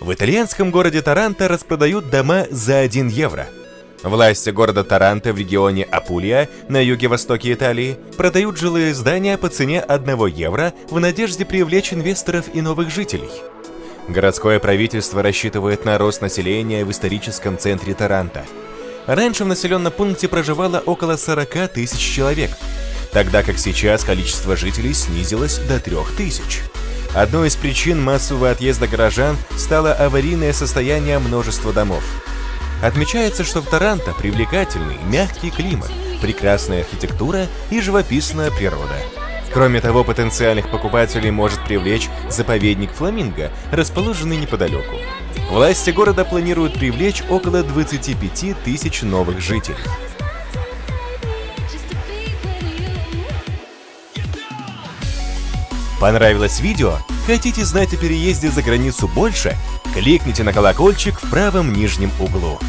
В итальянском городе Таранто распродают дома за 1 евро. Власти города Таранто в регионе Апулия на юге-востоке Италии продают жилые здания по цене 1 евро в надежде привлечь инвесторов и новых жителей. Городское правительство рассчитывает на рост населения в историческом центре Таранто. Раньше в населенном пункте проживало около 40 тысяч человек, тогда как сейчас количество жителей снизилось до 3 тысяч. Одной из причин массового отъезда горожан стало аварийное состояние множества домов. Отмечается, что в Таранто привлекательный, мягкий климат, прекрасная архитектура и живописная природа. Кроме того, потенциальных покупателей может привлечь заповедник Фламинго, расположенный неподалеку. Власти города планируют привлечь около 25 тысяч новых жителей. Понравилось видео? Хотите знать о переезде за границу больше? Кликните на колокольчик в правом нижнем углу.